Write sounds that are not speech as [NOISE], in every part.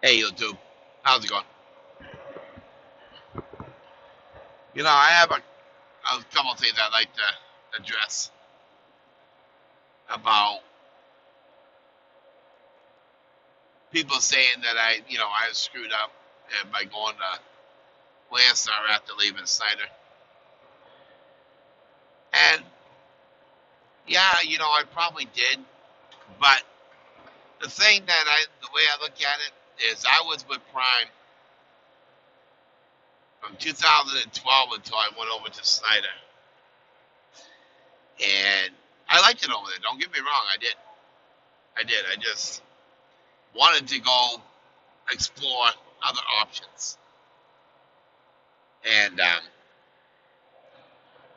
Hey YouTube, how's it going? You know, I have a, a couple things I'd like to address about people saying that I, you know, I screwed up by going to Landstar after leaving Snyder. And yeah, you know, I probably did, but the thing that I, the way I look at it is, I was with Prime from 2012 until I went over to Snyder, and I liked it over there. Don't get me wrong, I did. I did. I just wanted to go explore other options, and um,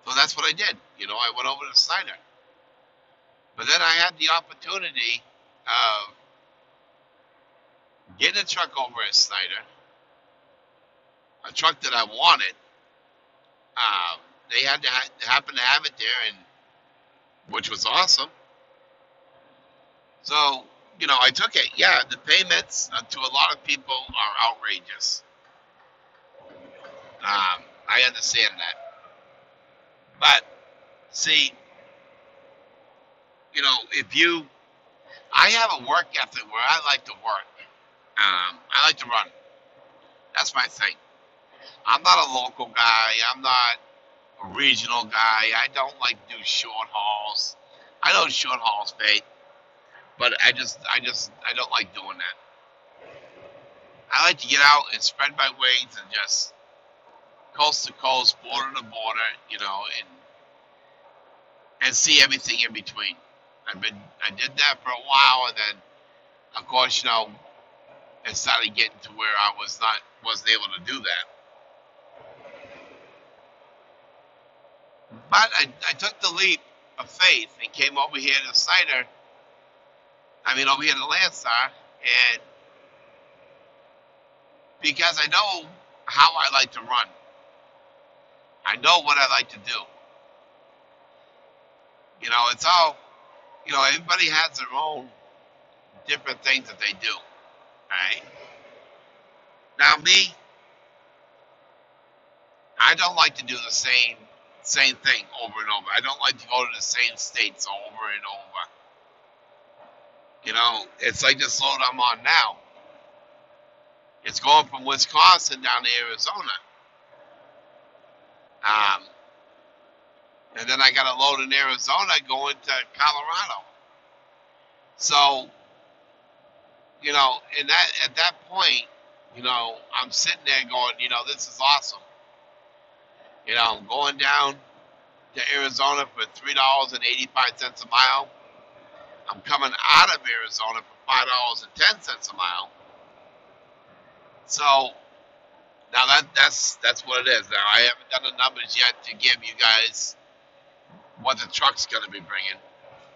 so that's what I did. You know, I went over to Snyder, but then I had the opportunity of getting a truck over at Snyder, a truck that I wanted. Um, they had to ha- happen to have it there, and which was awesome. So, you know, I took it. Yeah, the payments uh, to a lot of people are outrageous. Um, I understand that. But, see, you know, if you, I have a work ethic where I like to work. Um, I like to run. That's my thing. I'm not a local guy. I'm not a regional guy. I don't like to do short hauls. I know short hauls pay, but I just, I just, I don't like doing that. I like to get out and spread my wings and just coast to coast, border to border, you know, and and see everything in between. I've been, I did that for a while, and then, of course, you know, it started getting to where I was not, wasn't able to do that. But I, I took the leap of faith and came over here to Snyder. I mean, over here to Landstar, and because I know how I like to run, I know what I like to do. You know, it's all, you know, everybody has their own different things that they do. Right? Now, me, I don't like to do the same same thing over and over. I don't like to go to the same states over and over. You know, it's like this load I'm on now. It's going from Wisconsin down to Arizona. Um, and then I got a load in Arizona going to Colorado. So, you know, and that at that point, you know, I'm sitting there going, you know, this is awesome. You know, I'm going down to Arizona for three dollars and eighty five cents a mile. I'm coming out of Arizona for five dollars and ten cents a mile. So now that that's that's what it is. Now I haven't done the numbers yet to give you guys what the truck's going to be bringing,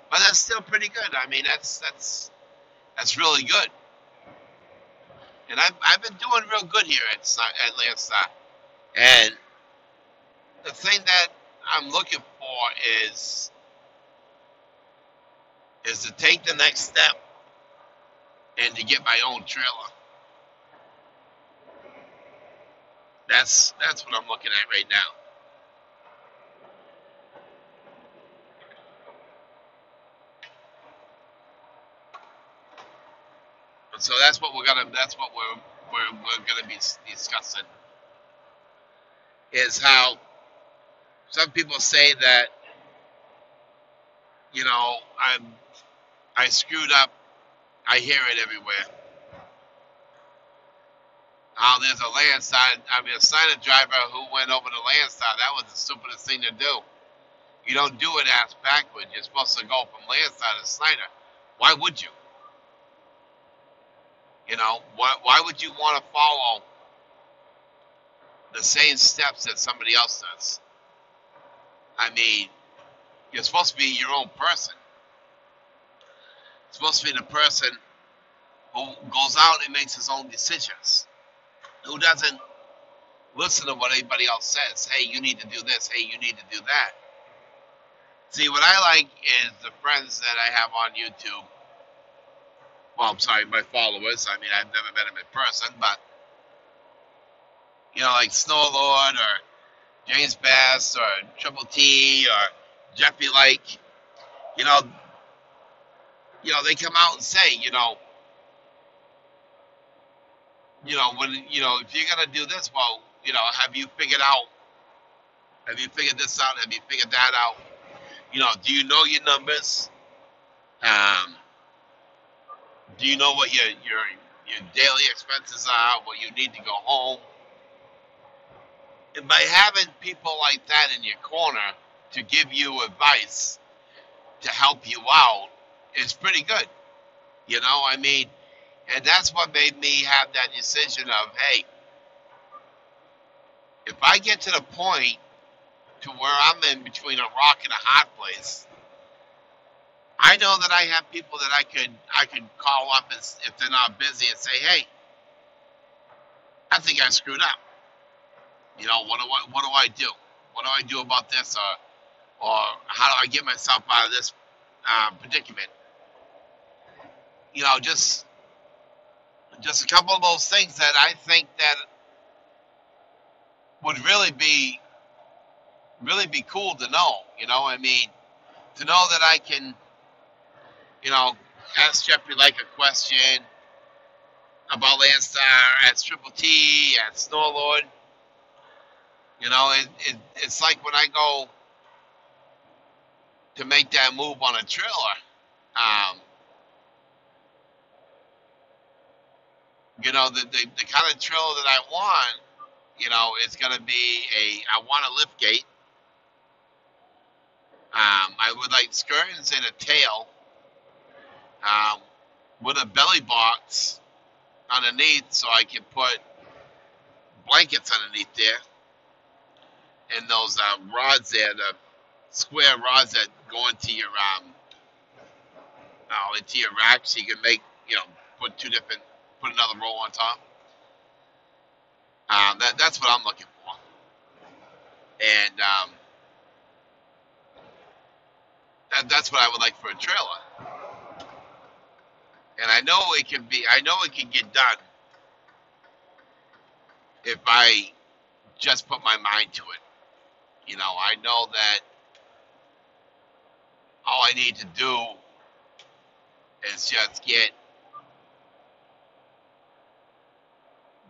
but that's still pretty good. I mean, that's that's that's really good. And I've, I've been doing real good here at at Landstar. And the thing that I'm looking for is is to take the next step and to get my own trailer. That's that's what I'm looking at right now. And so that's what we're gonna that's what we're we're, we're gonna be discussing is how some people say that you know I'm I screwed up. I hear it everywhere. How there's a Landstar, I mean a Snyder driver who went over to Landstar. That was the stupidest thing to do. You don't do it ass backwards. You're supposed to go from Landstar to Snyder. Why would you? You know, why, why would you want to follow the same steps that somebody else does? I mean, you're supposed to be your own person. You're supposed to be the person who goes out and makes his own decisions, who doesn't listen to what anybody else says. Hey, you need to do this. Hey, you need to do that. See, what I like is the friends that I have on YouTube Well, I'm sorry, my followers. I mean, I've never met him in person, but you know, like Snow Lord or James Bass or Triple T or Jeffrey Lake, you know, you know, they come out and say, you know, you know, when you know, if you're gonna do this, well, you know, have you figured out? Have you figured this out? Have you figured that out? You know, do you know your numbers? Um, do you know what your your your daily expenses are? What you need to go home? And by having people like that in your corner to give you advice to help you out is pretty good. You know, I mean, and that's what made me have that decision of, hey, if I get to the point to where I'm in between a rock and a hard place, I know that I have people that I could I could call up if if they're not busy and say, hey, I think I screwed up. You know, what do I what do I do? What do I do about this, or or how do I get myself out of this uh, predicament? You know, just just a couple of those things that I think that would really be really be cool to know. You know, I mean, to know that I can, you know, ask Jeffrey Lake a question about Landstar, ask Triple T, ask Snowlord. You know, it, it it's like when I go to make that move on a trailer. Um, you know, the, the, the kind of trailer that I want, you know, is going to be a, I want a lift gate. Um, I would like skirtings and a tail um, with a belly box underneath so I can put blankets underneath there. And those um, rods there, the square rods that go into your um, oh, into your rack, so you can make you know put two different put another roll on top. Um, that that's what I'm looking for, and um, that, that's what I would like for a trailer. And I know it can be, I know it can get done if I just put my mind to it. You know, I know that all I need to do is just get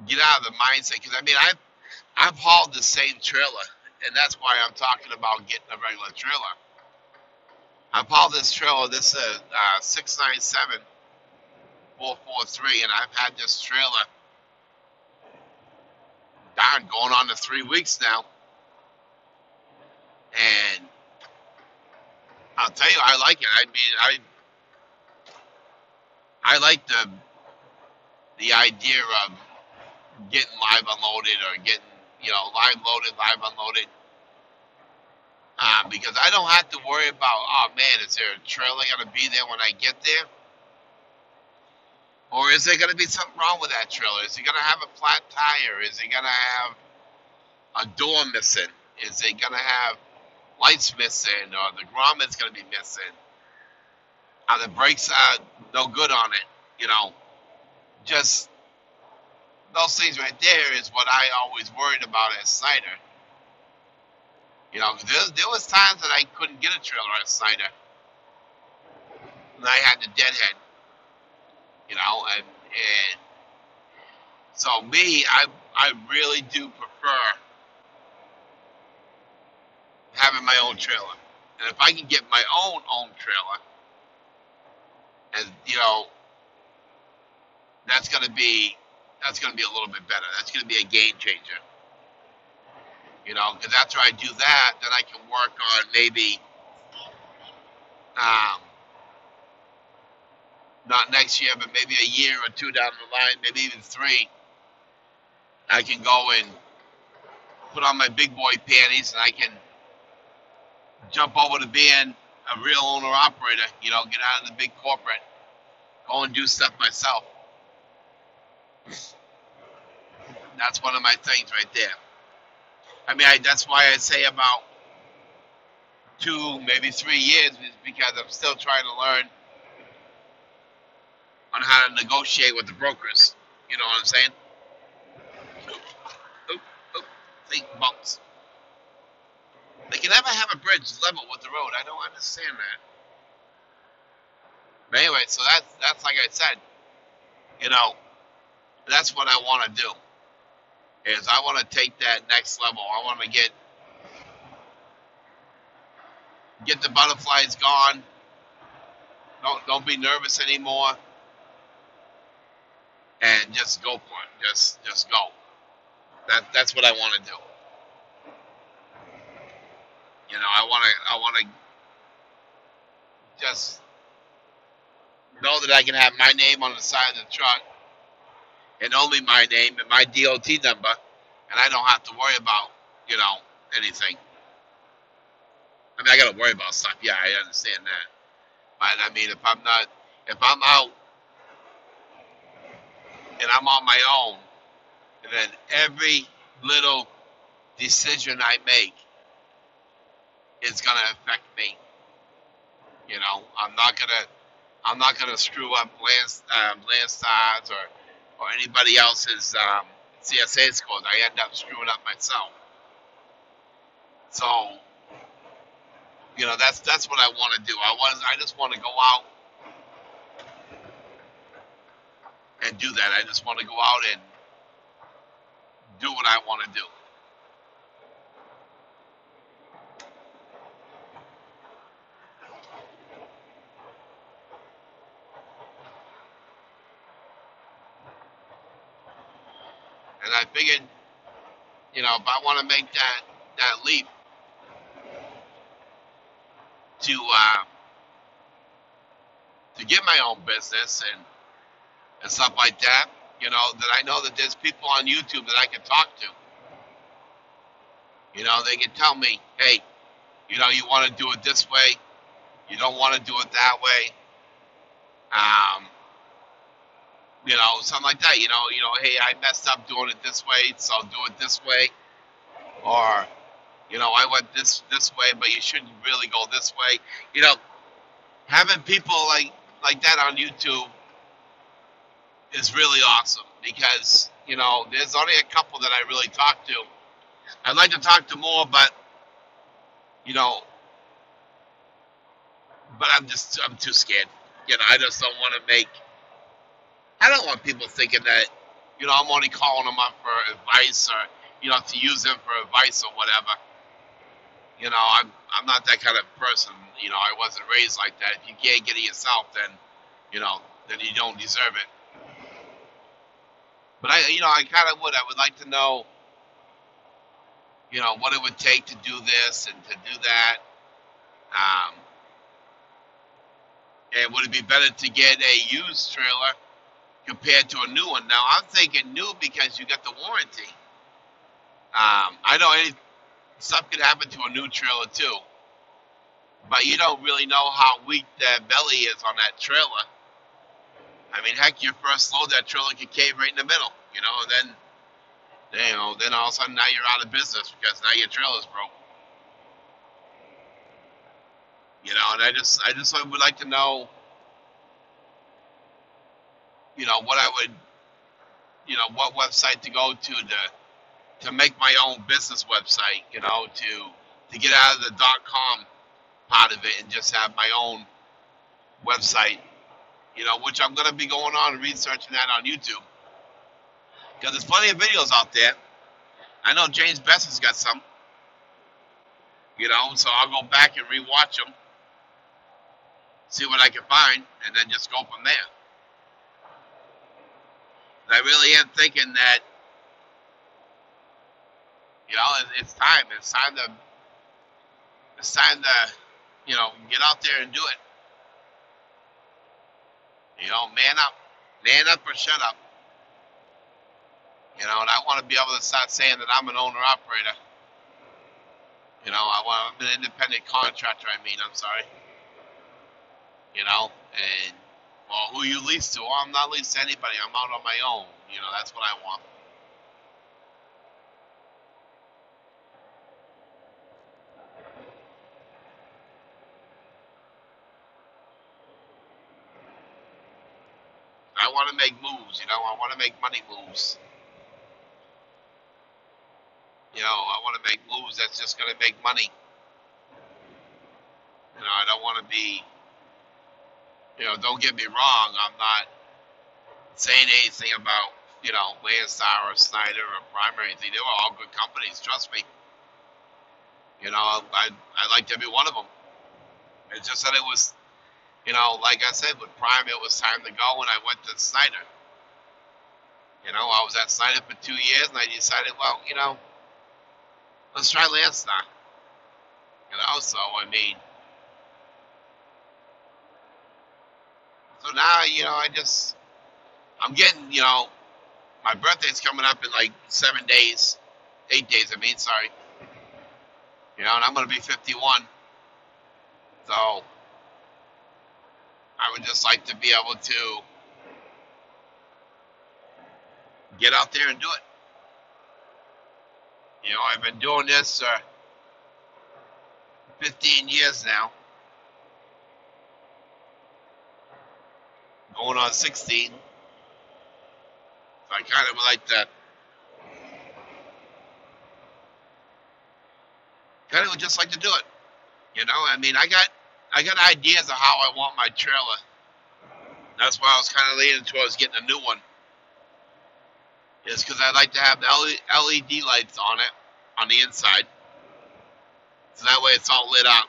get out of the mindset. Because I mean, I've I've hauled the same trailer, and that's why I'm talking about getting a regular trailer. I've hauled this trailer. This is uh, six nine seven four four three, and I've had this trailer. Darn, going on to three weeks now, and I'll tell you, I like it. I mean, I I like the the idea of getting live unloaded or getting you know live loaded, live unloaded. Uh, because I don't have to worry about oh man, is there a trailer gonna be there when I get there? Or is there gonna be something wrong with that trailer? Is he gonna have a flat tire? Is he gonna have a door missing? Is he gonna have lights missing or the grommet's going to be missing. Are the brakes are no good on it? You know, just those things right there is what I always worried about at Snyder. You know, there, there was times that I couldn't get a trailer at Snyder. And I had the deadhead. You know, and, and so me, I I really do prefer having my own trailer. And if I can get my own own trailer, and you know, that's gonna be that's gonna be a little bit better. That's gonna be a game changer. You know, because after I do that, then I can work on maybe, um, not next year, but maybe a year or two down the line, maybe even three. I can go and put on my big boy panties, and I can jump over to being a real owner operator, you know, get out of the big corporate, go and do stuff myself. That's one of my things right there. I mean, I, that's why I say about two, maybe three years, is because I'm still trying to learn on how to negotiate with the brokers. You know what I'm saying? Oop, oop, oop. Bumps. They can never have a bridge level with the road. I don't understand that. But anyway, so that's that's like I said, you know, that's what I want to do. Is I want to take that next level. I want to get get the butterflies gone. Don't don't be nervous anymore, and just go for it. Just just go. That that's what I want to do. You know, I want to I want to just know that I can have my name on the side of the truck and only my name and my DOT number, and I don't have to worry about you know anything. I mean, I got to worry about stuff. Yeah, I understand that. But I mean, if I'm not, if I'm out and I'm on my own, and then every little decision I make is gonna affect me. You know, I'm not gonna, I'm not gonna screw up Lance, um, Landstar's or or anybody else's um, CSA scores. I end up screwing up myself. So, you know, that's that's what I want to do. I was, I just want to go out and do that. I just want to go out and do what I want to do. And I figured, you know, if I want to make that that leap to uh, to get my own business and and stuff like that, you know, that I know that there's people on YouTube that I can talk to. You know, they can tell me, hey, you know, you want to do it this way, you don't want to do it that way. Um, you know, something like that. You know, you know, hey, I messed up doing it this way, so do it this way. Or, you know, I went this this way, but you shouldn't really go this way. You know, having people like like that on YouTube is really awesome because you know there's only a couple that I really talk to. I'd like to talk to more, but you know, but I'm just I'm too scared. You know, I just don't want to make. I don't want people thinking that you know I'm only calling them up for advice or you know to use them for advice or whatever. You know, I'm I'm not that kind of person. You know, I wasn't raised like that. If you can't get it yourself, then you know, then you don't deserve it. But I, you know, I kind of would. I would like to know, you know, what it would take to do this and to do that. Um, and would it be better to get a used trailer compared to a new one? Now I'm thinking new because you got the warranty. Um, I know any stuff could happen to a new trailer too, but you don't really know how weak that belly is on that trailer. I mean, heck, your first load that trailer could cave right in the middle, you know, and then, you know, then all of a sudden now you're out of business because now your trailer's broke. You know, and I just, I just would like to know, you know, what I would, you know, what website to go to to, to make my own business website, you know, to, to get out of the dot com part of it and just have my own website you know, which I'm going to be going on and researching that on YouTube. Because there's plenty of videos out there. I know James Best has got some. You know, so I'll go back and rewatch them, see what I can find, and then just go from there. I really am thinking that, you know, it's time. It's time to, it's time to, you know, get out there and do it. You know, man up. Man up or shut up. You know, and I want to be able to start saying that I'm an owner operator. You know, I want I'm an independent contractor. I mean, I'm sorry. You know, and well, who you lease to? Well, I'm not leased to anybody. I'm out on my own. You know, that's what I want. Want to make moves. You know, I want to make money moves. You know, I want to make moves that's just going to make money. You know, I don't want to be. You know, don't get me wrong. I'm not saying anything about you know Landstar or Snyder or Prime or anything. They were all good companies. Trust me. You know, I I liked every one of them. It's just that it was, you know, like I said, with Prime, it was time to go, and I went to Snyder. You know, I was at Snyder for two years, and I decided, well, you know, let's try Landstar. You know, so I mean, so now, you know, I just, I'm getting, you know, my birthday's coming up in like seven days, eight days. I mean, sorry. You know, and I'm gonna be 51. So I would just like to be able to get out there and do it. You know, I've been doing this for 15 years now, going on 16. So I kind of like to, kind of would just like to do it. You know, I mean, I got I got ideas of how I want my trailer. That's why I was kind of leaning towards getting a new one. Is because I'd like to have the LED lights on it on the inside, so that way it's all lit up.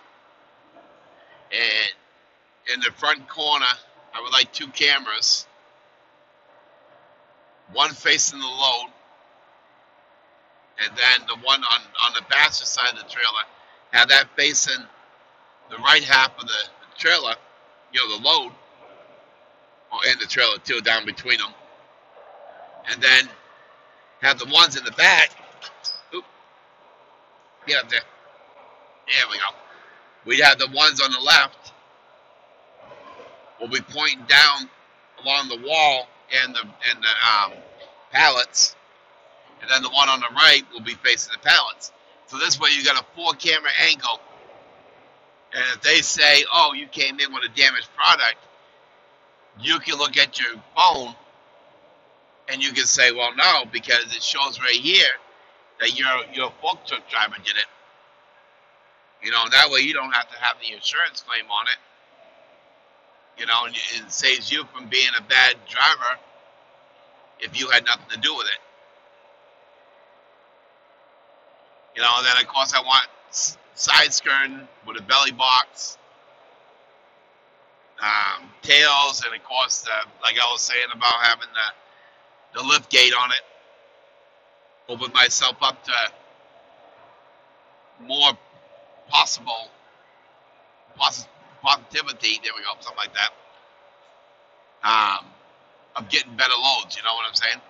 And in the front corner, I would like two cameras, one facing the load, and then the one on on the passenger side of the trailer, have that facing the right half of the trailer, you know, the load, or and the trailer too, down between them, and then have the ones in the back. Oop, get up there. There we go. We have the ones on the left. Will be pointing down along the wall and the and the um, pallets, and then the one on the right will be facing the pallets. So this way you got a four camera angle and if they say, oh, you came in with a damaged product, you can look at your phone and you can say, well, no, because it shows right here that your your fork truck driver did it. You know, that way you don't have to have the insurance claim on it. You know, and it saves you from being a bad driver if you had nothing to do with it. You know, and then of course I want side skirting with a belly box, um, tails, and of course, like I was saying about having the, the lift gate on it. Open myself up to more possible poss- positivity. There we go, something like that. Um, of getting better loads. You know what I'm saying?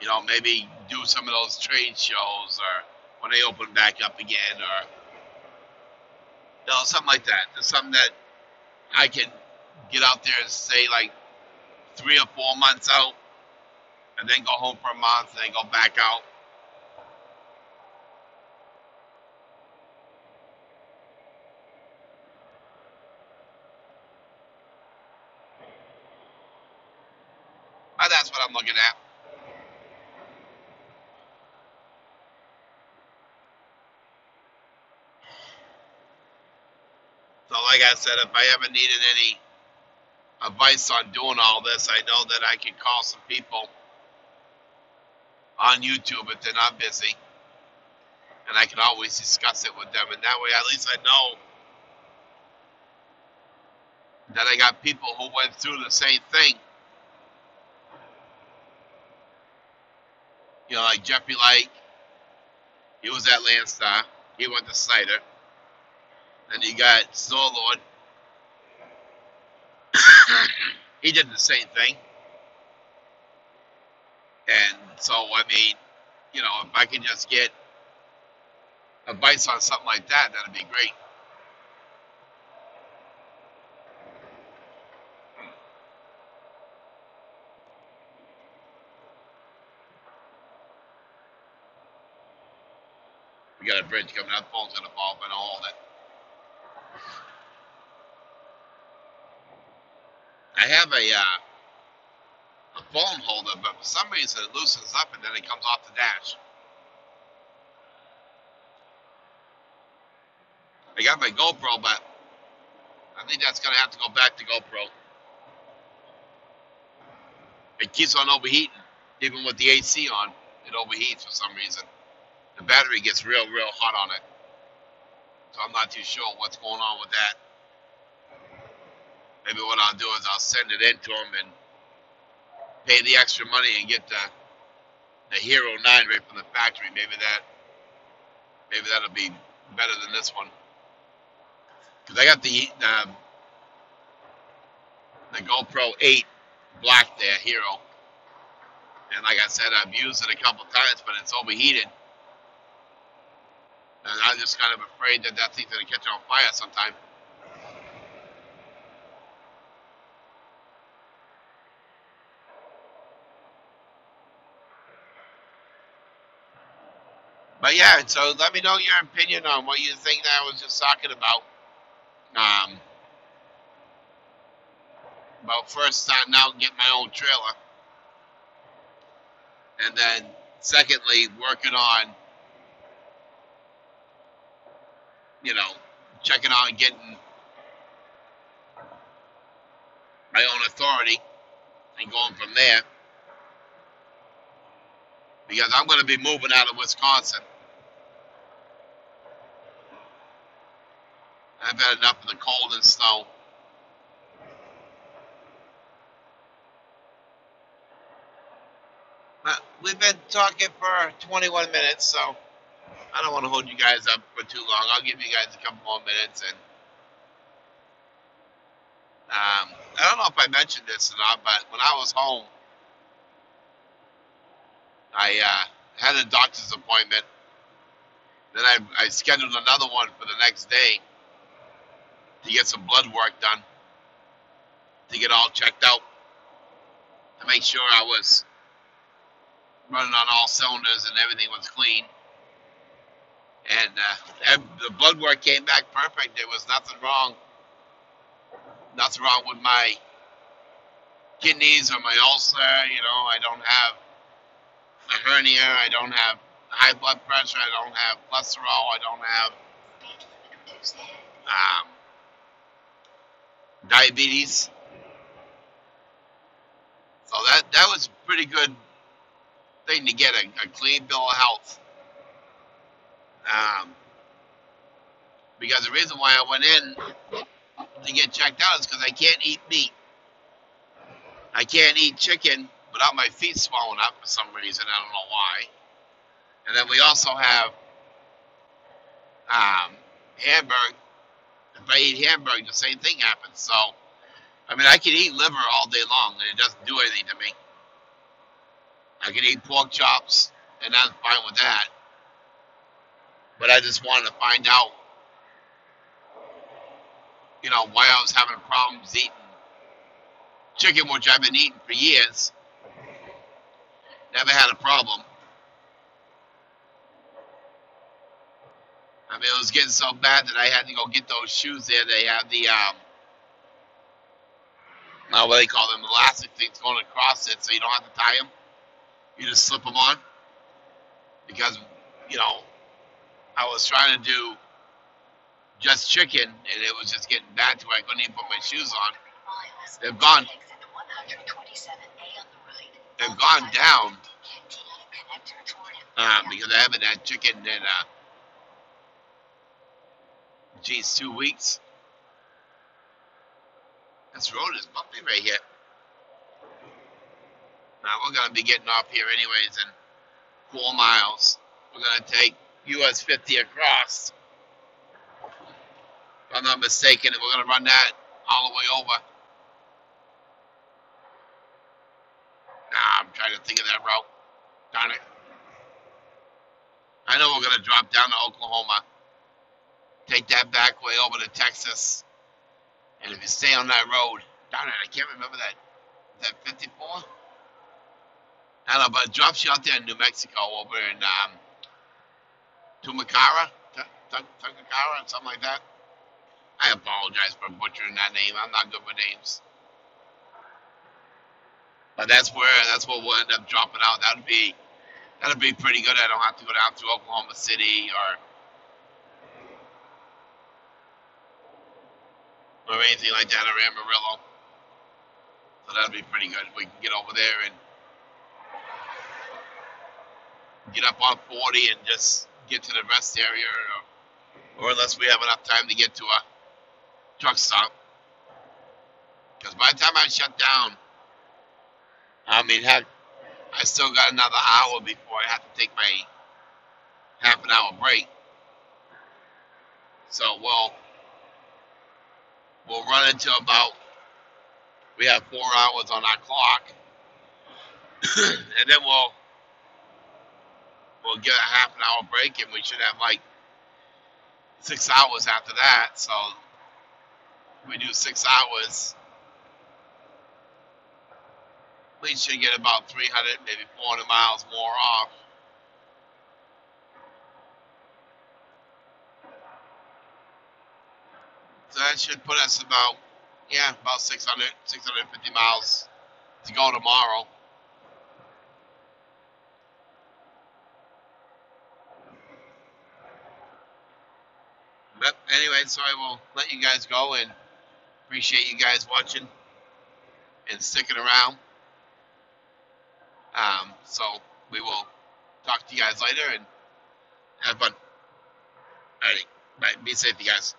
You know, maybe do some of those trade shows or when they open back up again, or you know, something like that. There's something that I can get out there and say like three or four months out, and then go home for a month, and then go back out. That's what I'm looking at. Like I said, if I ever needed any advice on doing all this, I know that I can call some people on YouTube if they're not busy, and I can always discuss it with them. And that way, at least I know that I got people who went through the same thing. You know, like Jeffrey Lake, he was at Landstar, he went to Snyder. And you got Snowlord. [COUGHS] he did the same thing. And so, I mean, you know, if I can just get advice on something like that, that'd be great. We got a bridge coming up, phone's gonna fall, but hold it. I have a uh, a phone holder, but for some reason it loosens up and then it comes off the dash. I got my GoPro, but I think that's gonna have to go back to GoPro. It keeps on overheating, even with the AC on. It overheats for some reason. The battery gets real, real hot on it. So I'm not too sure what's going on with that. Maybe what I'll do is I'll send it in to them and pay the extra money and get the the Hero 9 right from the factory. Maybe that maybe that'll be better than this one. Cause I got the um, the GoPro 8 black there, Hero. And like I said, I've used it a couple times, but it's overheated. And I'm just kind of afraid that that thing's going to catch on fire sometime. But yeah, so let me know your opinion on what you think that I was just talking about. Um, about first starting out and getting my own trailer. And then secondly, working on, you know, checking out and getting my own authority and going from there. Because I'm going to be moving out of Wisconsin. I've had enough of the cold and snow. Uh, we've been talking for 21 minutes, so I don't want to hold you guys up for too long. I'll give you guys a couple more minutes. And um, I don't know if I mentioned this or not, but when I was home, I uh, had a doctor's appointment. Then I, I scheduled another one for the next day to get some blood work done, to get all checked out, to make sure I was running on all cylinders and everything was clean. And uh, the blood work came back perfect. There was nothing wrong. Nothing wrong with my kidneys or my ulcer. You know, I don't have a hernia. I don't have high blood pressure. I don't have cholesterol. I don't have um, diabetes. So that that was a pretty good thing to get a, a clean bill of health. Um, because the reason why I went in to get checked out is because I can't eat meat. I can't eat chicken without my feet swelling up for some reason. I don't know why. And then we also have um, Hamburg. If I eat hamburger, the same thing happens. So, I mean, I can eat liver all day long, and it doesn't do anything to me. I can eat pork chops, and I'm fine with that. I just wanted to find out, you know, why I was having problems eating chicken, which I've been eating for years. Never had a problem. I mean, it was getting so bad that I had to go get those shoes there. They have the, um, uh, what they call them, elastic things going across it so you don't have to tie them. You just slip them on. Because, you know, I was trying to do just chicken and it was just getting bad to where I couldn't even put my shoes on. They've gone, they've gone down um, because I haven't had chicken in, uh, geez, two weeks. This road is bumpy right here. Now we're gonna be getting off here anyways in four miles. We're gonna take US 50 across. If I'm not mistaken, we're gonna run that all the way over. Nah, I'm trying to think of that route. Darn it. I know we're gonna drop down to Oklahoma, take that back way over to Texas, and if you stay on that road, darn it, I can't remember that. That 54? I don't know, but it drops you out there in New Mexico over in um, Tumacara, Tumacara, something like that. I apologize for butchering that name. I'm not good with names. But that's where that's what we'll end up dropping out. That'd be that'd be pretty good. I don't have to go down to Oklahoma City or or anything like that or Amarillo. So that'd be pretty good. We can get over there and get up on 40 and just get to the rest area, or, or unless we have enough time to get to a truck stop. Because by the time I shut down, I mean, heck, I still got another hour before I have to take my half an hour break. So we'll we'll run into about we have four hours on our clock, [COUGHS] and then we'll we'll get a half an hour break, and we should have like six hours after that. So we do six hours. We should get about 300, maybe 400 miles more off. So that should put us about, yeah, about 600, 650 miles to go tomorrow. But anyway, so I will let you guys go and appreciate you guys watching and sticking around. Um, so we will talk to you guys later and have fun. Alrighty, bye. Be safe, you guys.